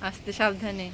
আসতে সাবধানে।